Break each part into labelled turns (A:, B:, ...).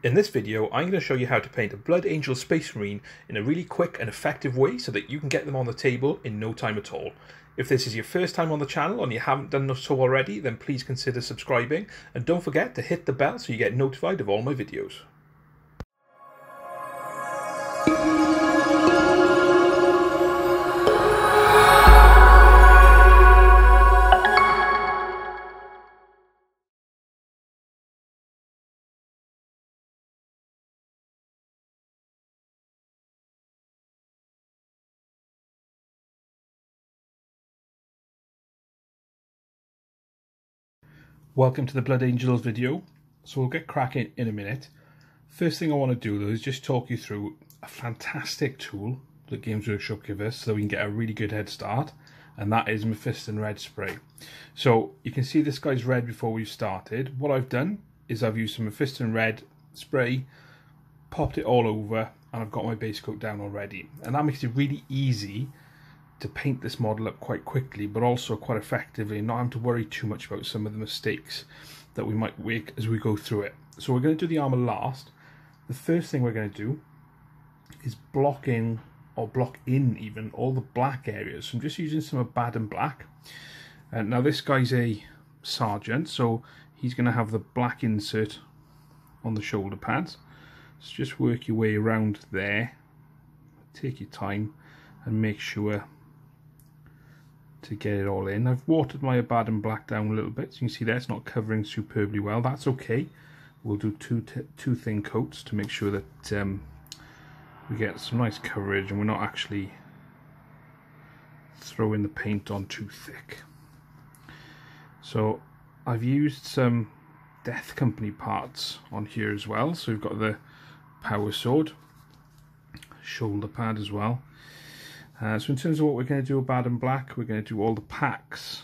A: In this video, I'm going to show you how to paint a Blood Angel Space Marine in a really quick and effective way so that you can get them on the table in no time at all. If this is your first time on the channel and you haven't done so already, then please consider subscribing and don't forget to hit the bell so you get notified of all my videos. Welcome to the Blood Angels video. So we'll get cracking in a minute. First thing I want to do though is just talk you through a fantastic tool that Games Workshop give us so we can get a really good head start and that is Mephiston Red Spray. So you can see this guy's red before we've started. What I've done is I've used some Mephiston Red spray, popped it all over and I've got my base coat down already and that makes it really easy to paint this model up quite quickly but also quite effectively and not having to worry too much about some of the mistakes that we might make as we go through it. So we're going to do the armour last. The first thing we're going to do is block in or block in even all the black areas. So I'm just using some of Abaddon black. Uh, now this guy's a sergeant so he's going to have the black insert on the shoulder pads. So just work your way around there. Take your time and make sure to get it all in. I've watered my Abaddon black down a little bit. So you can see there it's not covering superbly well. That's okay. We'll do two, two thin coats to make sure that um, we get some nice coverage and we're not actually throwing the paint on too thick. So I've used some Death Company parts on here as well. So we've got the power sword, shoulder pad as well. Uh, so in terms of what we're going to do Abaddon black, we're going to do all the packs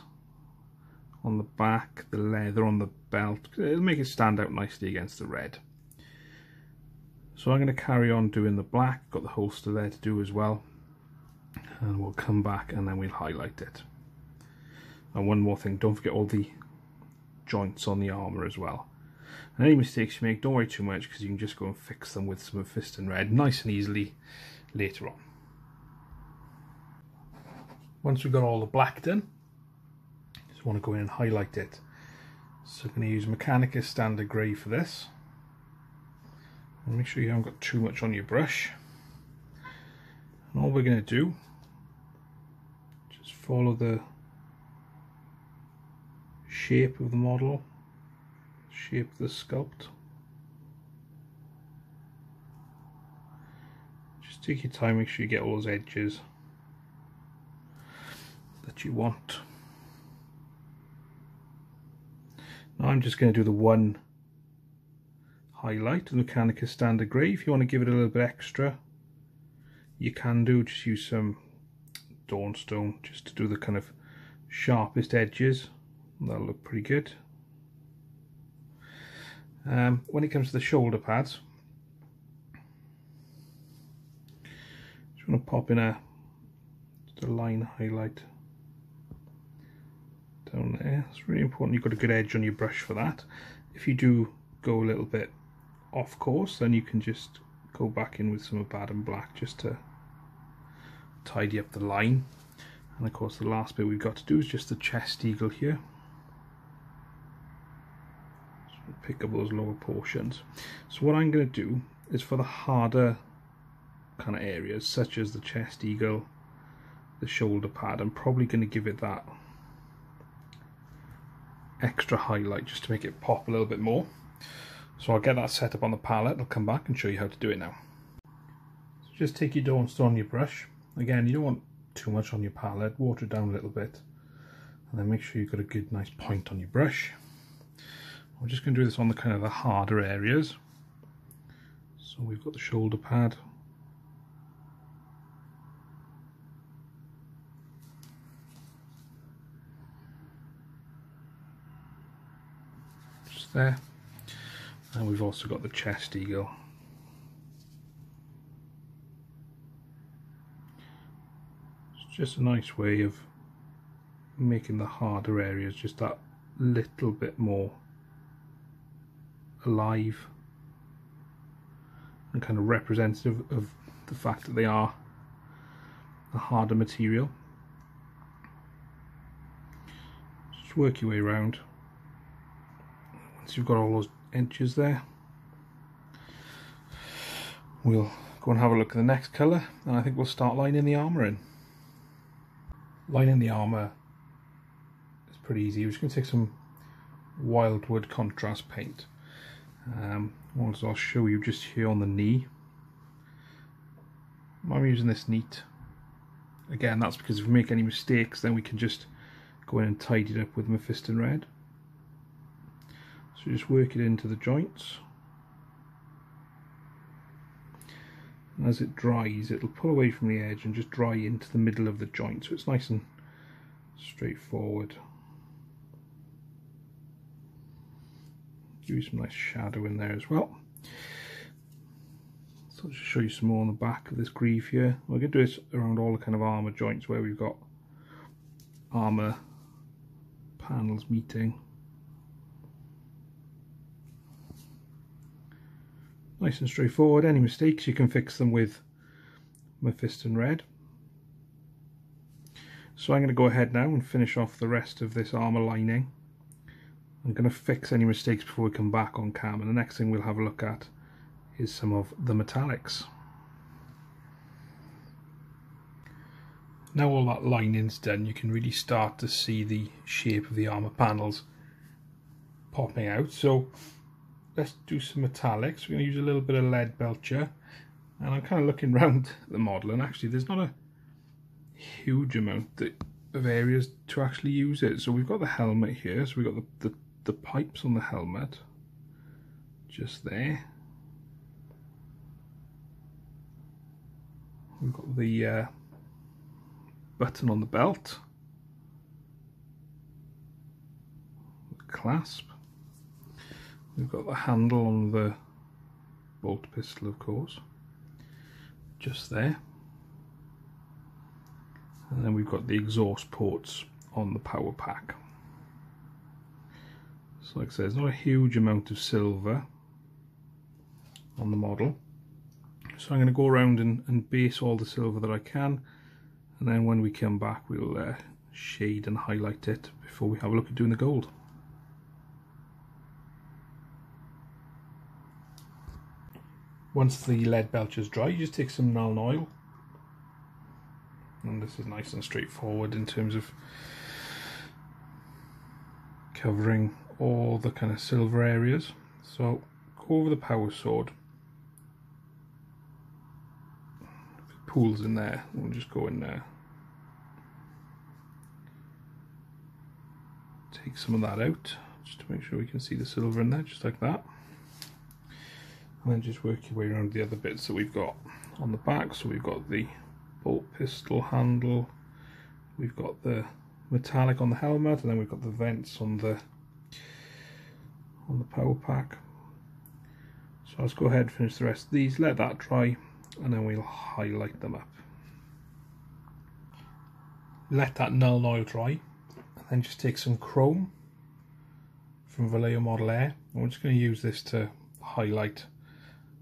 A: on the back, the leather on the belt. It'll make it stand out nicely against the red. So I'm going to carry on doing the black, got the holster there to do as well. And we'll come back and then we'll highlight it. And one more thing, don't forget all the joints on the armour as well. And any mistakes you make, don't worry too much because you can just go and fix them with some Mephiston Red nice and easily later on. Once we've got all the black done, just want to go in and highlight it. So I'm going to use Mechanicus Standard Grey for this. And make sure you haven't got too much on your brush. And all we're going to do, just follow the shape of the model, shape the sculpt. Just take your time, make sure you get all those edges that you want. Now I'm just going to do the one highlight, the Mechanicus Standard Grey. If you want to give it a little bit extra, you can do, just use some Dawnstone just to do the kind of sharpest edges. That'll look pretty good. Um, when it comes to the shoulder pads, just want to pop in a, just a line highlight down there. It's really important you've got a good edge on your brush for that. If you do go a little bit off course, then you can just go back in with some of Abaddon black just to tidy up the line. And of course the last bit we've got to do is just the chest eagle here. pick up those lower portions. So what I'm going to do is for the harder kind of areas, such as the chest eagle, the shoulder pad, I'm probably going to give it that extra highlight just to make it pop a little bit more. So I'll get that set up on the palette, I'll come back and show you how to do it now. So just take your Dawnstone on your brush. Again, you don't want too much on your palette, water it down a little bit. And then make sure you've got a good nice point on your brush. We're just going to do this on the kind of the harder areas. So we've got the shoulder pad, there and we've also got the chest eagle it's just a nice way of making the harder areas just that little bit more alive and kind of representative of the fact that they are a harder material. Just work your way around. Once you've got all those edges there, we'll go and have a look at the next colour and I think we'll start lining the armour in. Lining the armour is pretty easy. We're just going to take some Wyldwood contrast paint. Um, I'll show you just here on the knee. I'm using this neat. Again, that's because if we make any mistakes, then we can just go in and tidy it up with Mephiston Red. So just work it into the joints. And as it dries, it'll pull away from the edge and just dry into the middle of the joint. So it's nice and straightforward. Give you some nice shadow in there as well. So I'll just show you some more on the back of this greave here. We're going to do this around all the kind of armour joints where we've got armour panels meeting. Nice and straightforward. Any mistakes you can fix them with Mephiston Red. So I'm going to go ahead now and finish off the rest of this armour lining. I'm going to fix any mistakes before we come back on cam and the next thing we'll have a look at is some of the metallics. Now all that lining's done you can really start to see the shape of the armour panels popping out so let's do some metallics. We're going to use a little bit of Leadbelcher. and I'm kind of looking around the model and actually there's not a huge amount of areas to actually use it. So we've got the helmet here, so we've got the, the the pipes on the helmet just there. We've got the uh, button on the belt, clasp. We've got the handle on the bolt pistol, of course, just there. And then we've got the exhaust ports on the power pack. So like I say, there's not a huge amount of silver on the model. So I'm going to go around and, and base all the silver that I can and then when we come back we'll uh, shade and highlight it before we have a look at doing the gold. Once the Leadbelcher is dry, you just take some Nuln Oil and this is nice and straightforward in terms of covering all the kind of silver areas. So go over the power sword. If it pools in there, we'll just go in there. Take some of that out, just to make sure we can see the silver in there, just like that. And then just work your way around the other bits that we've got on the back. So we've got the bolt pistol handle, we've got the metallic on the helmet, and then we've got the vents on the on the power pack. So let's go ahead and finish the rest of these, let that dry, and then we'll highlight them up. Let that Nuln Oil dry, and then just take some chrome from Vallejo Model Air, we're just going to use this to highlight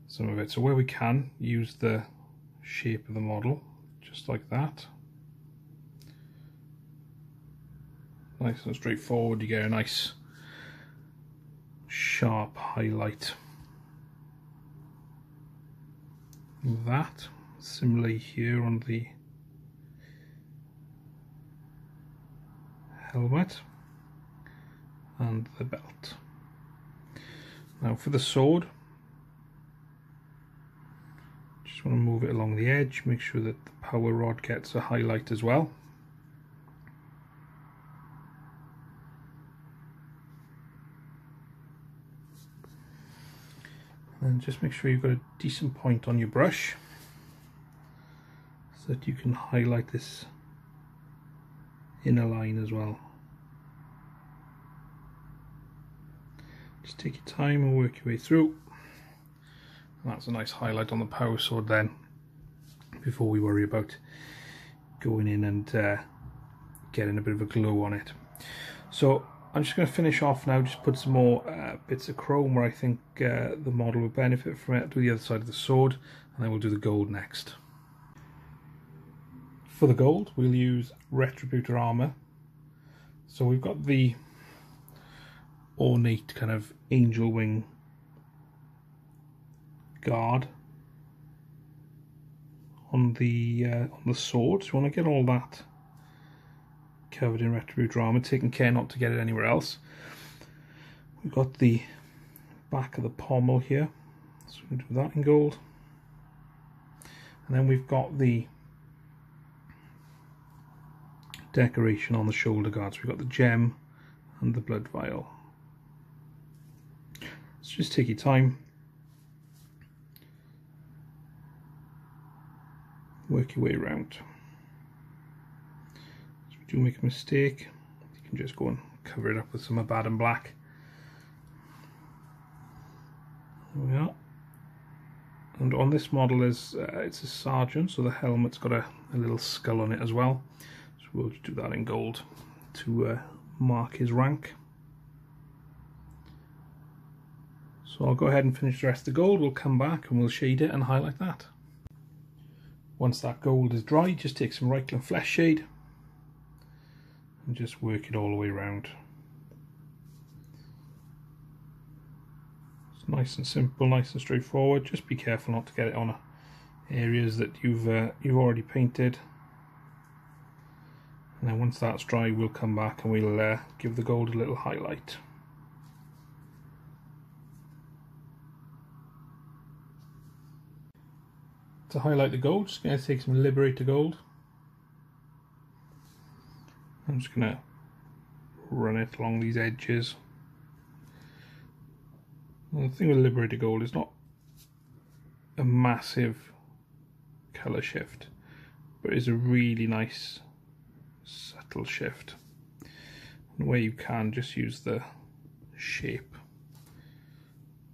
A: some of it. So where we can, use the shape of the model, just like that. Nice and straightforward, you get a nice sharp highlight. That, similarly here on the helmet and the belt. Now for the sword, just want to move it along the edge, make sure that the power rod gets a highlight as well. and just make sure you've got a decent point on your brush so that you can highlight this inner line as well. Just take your time and work your way through. That's a nice highlight on the power sword then before we worry about going in and uh, getting a bit of a glow on it. So I'm just going to finish off now, just put some more uh, bits of chrome where I think uh, the model will benefit from it, do the other side of the sword, and then we'll do the gold next. For the gold, we'll use Retributor armor. So we've got the ornate kind of angel wing guard on the uh, on the sword. So you want to get all that covered in Retributor armor, taking care not to get it anywhere else. We've got the back of the pommel here, so we can do that in gold. And then we've got the decoration on the shoulder guards. We've got the gem and the blood vial. So just take your time. Work your way around If you do make a mistake, you can just go and cover it up with some Abaddon black. There we are. And on this model is uh, it's a sergeant, so the helmet's got a, a, little skull on it as well. So we'll just do that in gold to uh, mark his rank. So I'll go ahead and finish the rest of the gold. We'll come back and we'll shade it and highlight that. Once that gold is dry, just take some Reikland Fleshshade and just work it all the way around. It's nice and simple, nice and straightforward. Just be careful not to get it on areas that you've uh, you've already painted. And then once that's dry, we'll come back and we'll uh, give the gold a little highlight. To highlight the gold, just going to take some Liberator gold. I'm just going to run it along these edges. And the thing with Liberator Gold is not a massive colour shift, but it's a really nice subtle shift. And where you can, just use the shape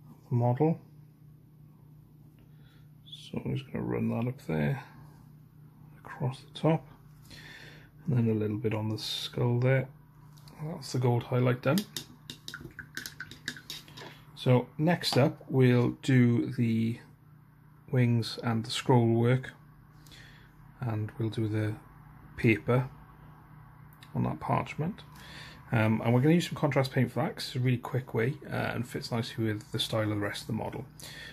A: of the model. So I'm just going to run that up there, across the top and then a little bit on the skull there. That's the gold highlight done. So next up we'll do the wings and the scroll work and we'll do the paper on that parchment. Um, and we're going to use some contrast paint for that because it's a really quick way uh, and fits nicely with the style of the rest of the model.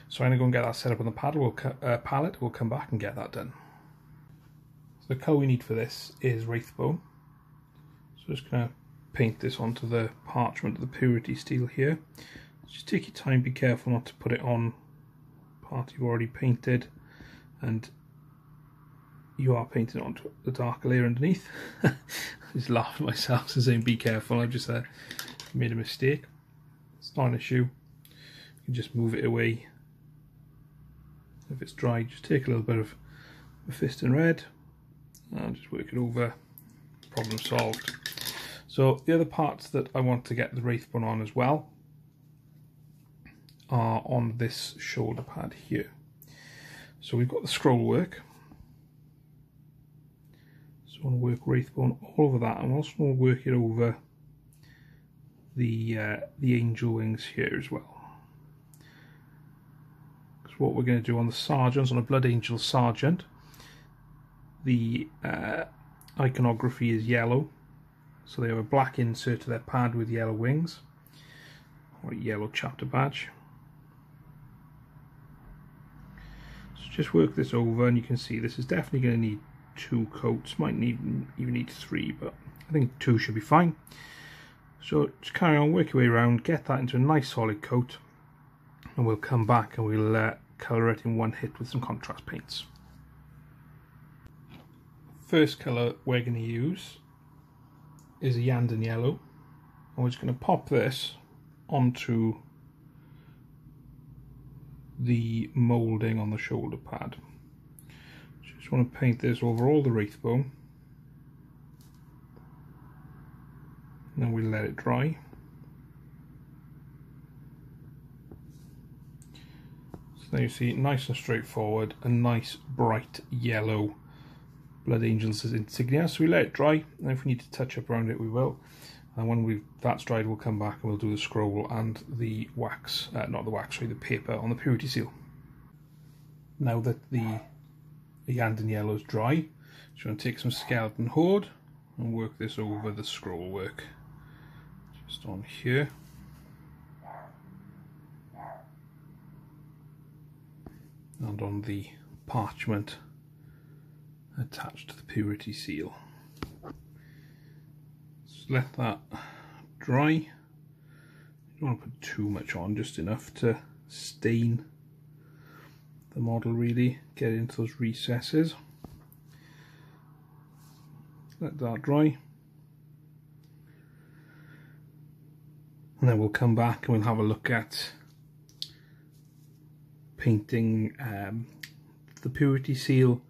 A: So I'm going to go and get that set up on the paddle, we'll uh, palette, we'll come back and get that done. So the colour we need for this is Wraithbone. So I'm just going to paint this onto the parchment of the purity steel here. Just take your time, be careful not to put it on part you've already painted and you are painting onto the darker layer underneath. I just laugh at myself saying be careful, I've just uh, made a mistake. It's not an issue. You can just move it away. If it's dry, just take a little bit of Mephiston red I'll just work it over, problem solved. So the other parts that I want to get the Wraithbone on as well are on this shoulder pad here. So we've got the scroll work. Want to work Wraithbone all over that. And I'm also going to work it over the uh, the angel wings here as well. Because what we're going to do on the sergeants, on a Blood Angel sergeant, the uh, iconography is yellow. So they have a black insert to their pad with yellow wings, or a yellow chapter badge. So just work this over and you can see this is definitely going to need two coats, might need even need three, but I think two should be fine. So just carry on, work your way around, get that into a nice solid coat, and we'll come back and we'll uh, colour it in one hit with some contrast paints first colour we're going to use is a Iyanden yellow and we're just going to pop this onto the moulding on the shoulder pad. Just want to paint this over all the Wraithbone and then we let it dry. So there you see nice and straightforward, a nice bright yellow Blood Angels insignia. So we let it dry, and if we need to touch up around it, we will. And when we've that's dried, we'll come back and we'll do the scroll and the wax, uh, not the wax, sorry, the paper on the purity seal. Now that the, the Iyanden yellow is dry, just going to take some skeleton horde and work this over the scroll work. Just on here. And on the parchment attached to the purity seal. Just let that dry. You don't want to put too much on, just enough to stain the model really, get into those recesses. Let that dry. And then we'll come back and we'll have a look at painting um, the purity seal,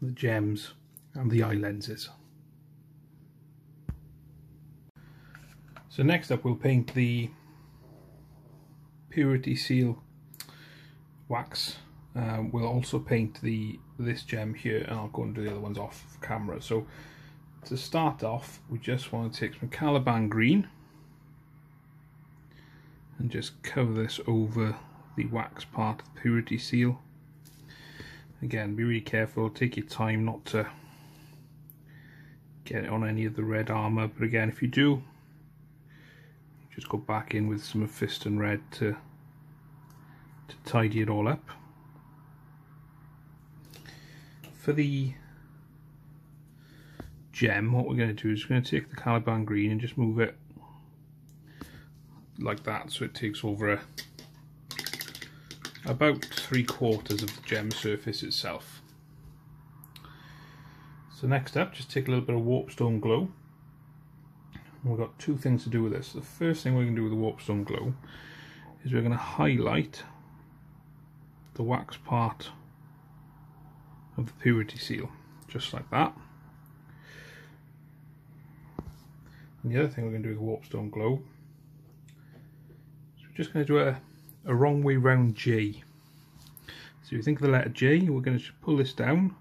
A: the gems and the eye lenses. So next up we'll paint the purity seal wax. Um, we'll also paint the this gem here and I'll go and do the other ones off camera. So to start off we just want to take some Caliban green and just cover this over the wax part of the purity seal. Again, be really careful, take your time not to get it on any of the red armour, but again, if you do, just go back in with some of Mephiston Red to, to tidy it all up. For the gem, what we're going to do is we're going to take the Caliban Green and just move it like that so it takes over a about three quarters of the gem surface itself. So next up, just take a little bit of Warpstone Glow. We've got two things to do with this. The first thing we're going to do with the Warpstone Glow is we're going to highlight the wax part of the purity seal, just like that. And the other thing we're going to do with Warpstone Glow is we're just going to do a a wrong way round G. So you think of the letter G, we're going to pull this down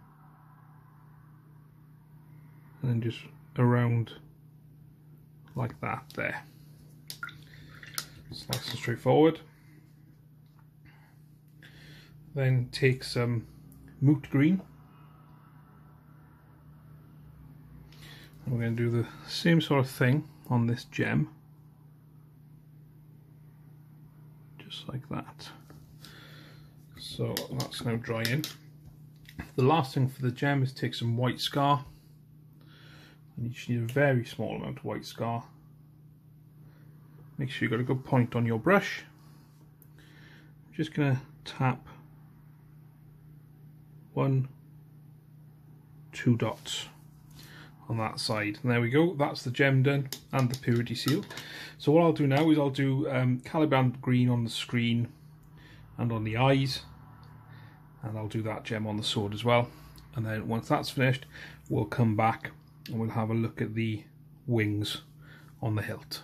A: and then just around like that there. It's nice and straightforward. Then take some moot green. We're going to do the same sort of thing on this gem. Just like that. So that's now drying. The last thing for the gem is take some white scar. And you just need a very small amount of white scar. Make sure you've got a good point on your brush. I'm just going to tap one, two dots on that side. And there we go, that's the gem done and the purity seal. So what I'll do now is I'll do um, Caliban green on the screen and on the eyes and I'll do that gem on the sword as well. And then once that's finished, we'll come back and we'll have a look at the wings on the hilt.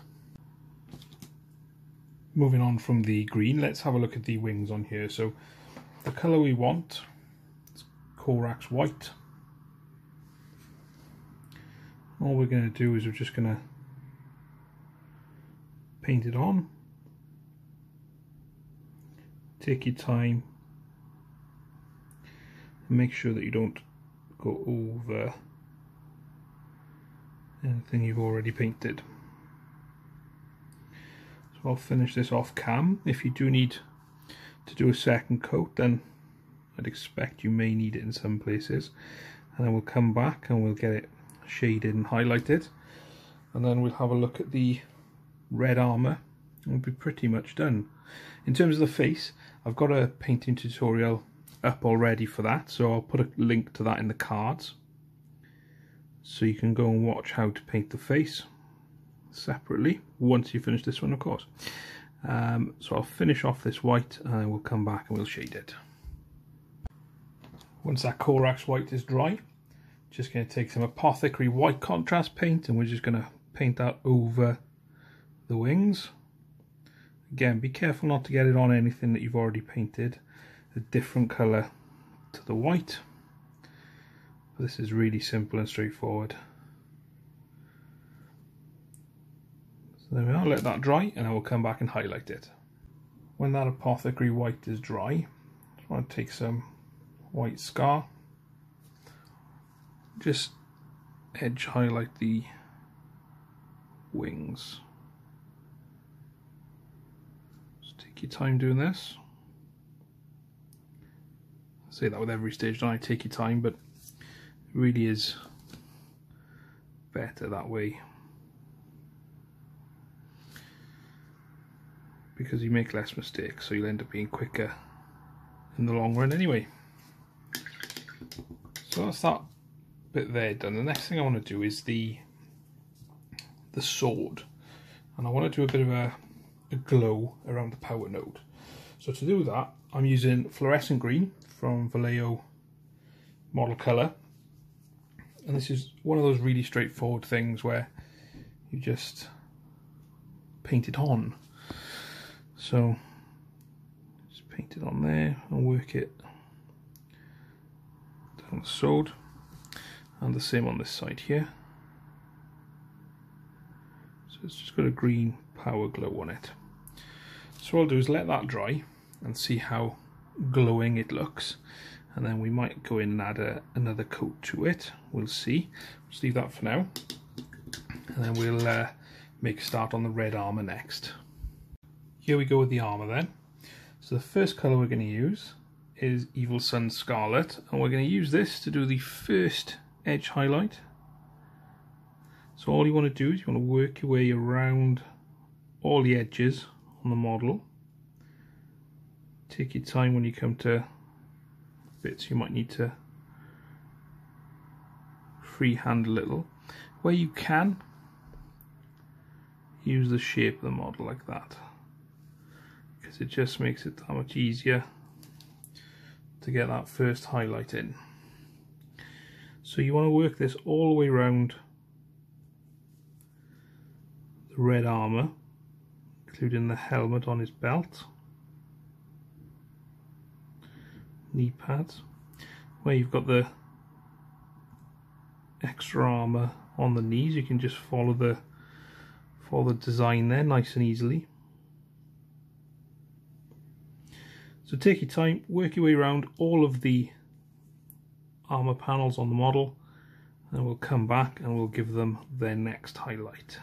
A: Moving on from the green, let's have a look at the wings on here. So the colour we want Corax white. All we're going to do is we're just going to paint it on. Take your time. And make sure that you don't go over anything you've already painted. So I'll finish this off cam. If you do need to do a second coat then I'd expect you may need it in some places and then we'll come back and we'll get it shaded and highlighted and then we'll have a look at the red armour and we'll be pretty much done. In terms of the face I've got a painting tutorial up already for that so I'll put a link to that in the cards so you can go and watch how to paint the face separately once you finish this one of course. Um, so I'll finish off this white and we'll come back and we'll shade it. Once that Corax white is dry just going to take some Apothecary white contrast paint and we're just going to paint that over the wings. Again, be careful not to get it on anything that you've already painted. A different colour to the white. This is really simple and straightforward. So there we are, let that dry and I will come back and highlight it. When that apothecary white is dry, I want to take some white scar, just edge highlight the wings. Just take your time doing this. I say that with every stage, don't I? Take your time, but it really is better that way. Because you make less mistakes, so you'll end up being quicker in the long run anyway. So that's that bit there done. The next thing I want to do is the the sword. And I want to do a bit of a, a glow around the power node. So to do that, I'm using fluorescent green from Vallejo model color. And this is one of those really straightforward things where you just paint it on. So just paint it on there and work it down the sword. And the same on this side here. So it's just got a green power glow on it. So what I'll do is let that dry and see how glowing it looks and then we might go in and add a, another coat to it we'll see just leave that for now and then we'll uh, make a start on the red armor next here we go with the armor then so the first color we're going to use is Evil Sunz Scarlet and we're going to use this to do the first edge highlight. So all you want to do is you want to work your way around all the edges on the model. Take your time when you come to bits you might need to freehand a little. Where you can use the shape of the model like that because it just makes it that much easier to get that first highlight in. So you want to work this all the way around the red armour including the helmet on his belt knee pads where you've got the extra armour on the knees. You can just follow the follow the design there nice and easily so take your time work your way around all of the armour panels on the model and we'll come back and we'll give them their next highlight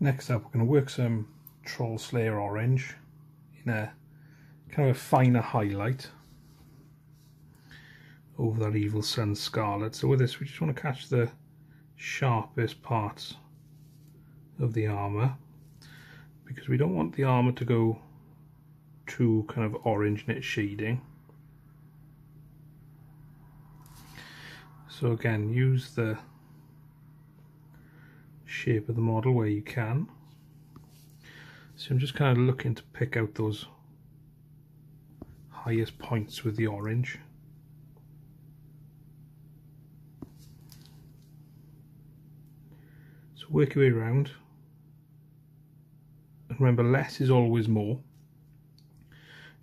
A: next up we're going to work some Trollslayer orange in a kind of a finer highlight over that Evil Sunz Scarlet. So with this we just want to catch the sharpest parts of the armour because we don't want the armour to go too kind of orange in its shading. So again use the shape of the model where you can. So I'm just kind of looking to pick out those highest points with the orange. So work your way around. Remember less is always more.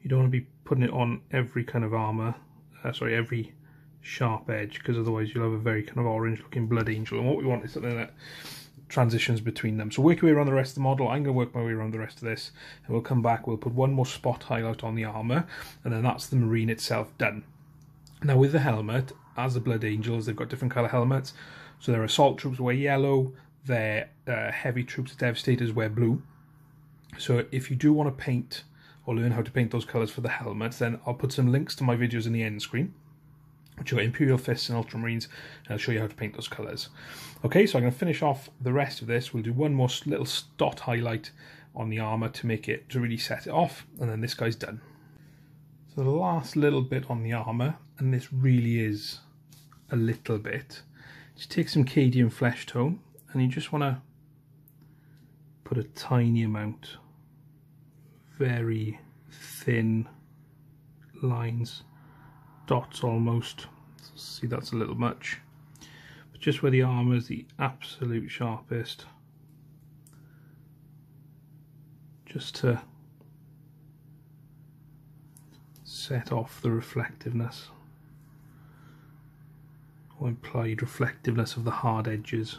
A: You don't want to be putting it on every kind of armour, uh, sorry, every sharp edge because otherwise you'll have a very kind of orange looking blood angel and what we want is something that transitions between them. So work your way around the rest of the model. I'm going to work my way around the rest of this and we'll come back. We'll put one more spot highlight on the armour and then that's the marine itself done. Now with the helmet, as the Blood Angels, they've got different colour helmets. So their assault troops wear yellow, their uh, heavy troops, devastators wear blue. So if you do want to paint or learn how to paint those colours for the helmets, then I'll put some links to my videos in the end screen which are Imperial Fists and Ultramarines, and I'll show you how to paint those colours. Okay, so I'm going to finish off the rest of this. We'll do one more little dot highlight on the armour to make it, to really set it off, and then this guy's done. So the last little bit on the armour, and this really is a little bit, just take some Cadian Fleshtone, and you just want to put a tiny amount, very thin lines dots almost. See, that's a little much. But just where the armour is the absolute sharpest, just to set off the reflectiveness or implied reflectiveness of the hard edges.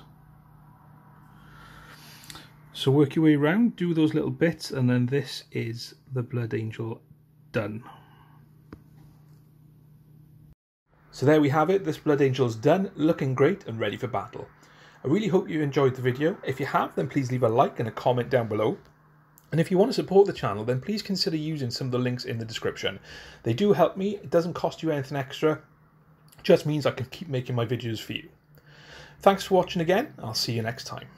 A: So work your way around, do those little bits, and then this is the Blood Angel done. So there we have it, this Blood Angel's done, looking great and ready for battle. I really hope you enjoyed the video. If you have, then please leave a like and a comment down below. And if you want to support the channel, then please consider using some of the links in the description. They do help me, it doesn't cost you anything extra, just means I can keep making my videos for you. Thanks for watching again, I'll see you next time.